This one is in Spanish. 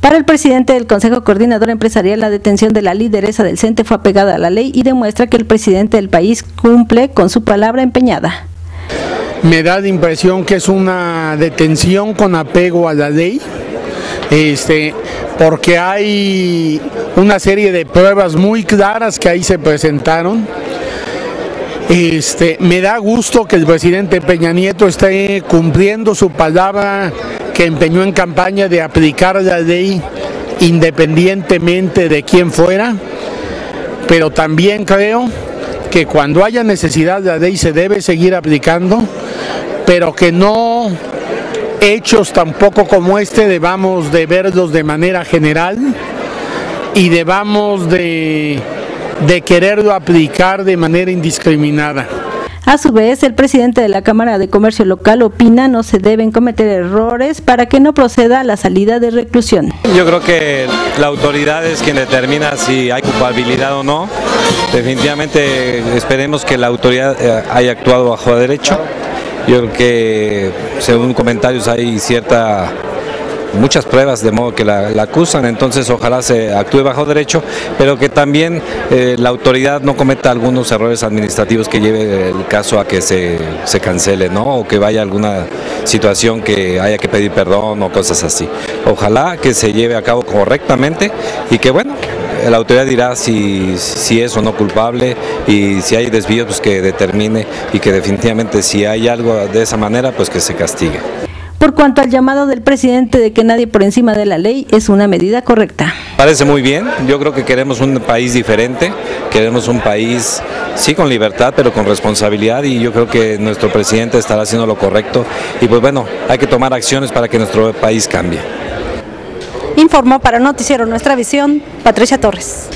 Para el presidente del Consejo Coordinador Empresarial, la detención de la lideresa del CENTE fue apegada a la ley y demuestra que el presidente del país cumple con su palabra empeñada. Me da la impresión que es una detención con apego a la ley, este, porque hay una serie de pruebas muy claras que ahí se presentaron. Este, me da gusto que el presidente Peña Nieto esté cumpliendo su palabra que empeñó en campaña de aplicar la ley independientemente de quién fuera, pero también creo que cuando haya necesidad la ley se debe seguir aplicando, pero que no hechos tampoco como este debamos de verlos de manera general y debamos de, de quererlo aplicar de manera indiscriminada. A su vez, el presidente de la Cámara de Comercio Local opina no se deben cometer errores para que no proceda a la salida de reclusión. Yo creo que la autoridad es quien determina si hay culpabilidad o no. Definitivamente esperemos que la autoridad eh, haya actuado bajo derecho. Yo creo que según comentarios hay cierta muchas pruebas de modo que la, acusan, entonces ojalá se actúe bajo derecho, pero que también eh, la autoridad no cometa algunos errores administrativos que lleve el caso a que se, se cancele, ¿no? O que vaya alguna situación que haya que pedir perdón o cosas así. Ojalá que se lleve a cabo correctamente y que bueno, la autoridad dirá si, si es o no culpable y si hay desvíos pues que determine y que definitivamente si hay algo de esa manera pues que se castigue por cuanto al llamado del presidente de que nadie por encima de la ley es una medida correcta. Parece muy bien, yo creo que queremos un país diferente, queremos un país, sí, con libertad, pero con responsabilidad y yo creo que nuestro presidente estará haciendo lo correcto y pues bueno, hay que tomar acciones para que nuestro país cambie. Informó para Noticiero Nuestra Visión, Patricia Torres.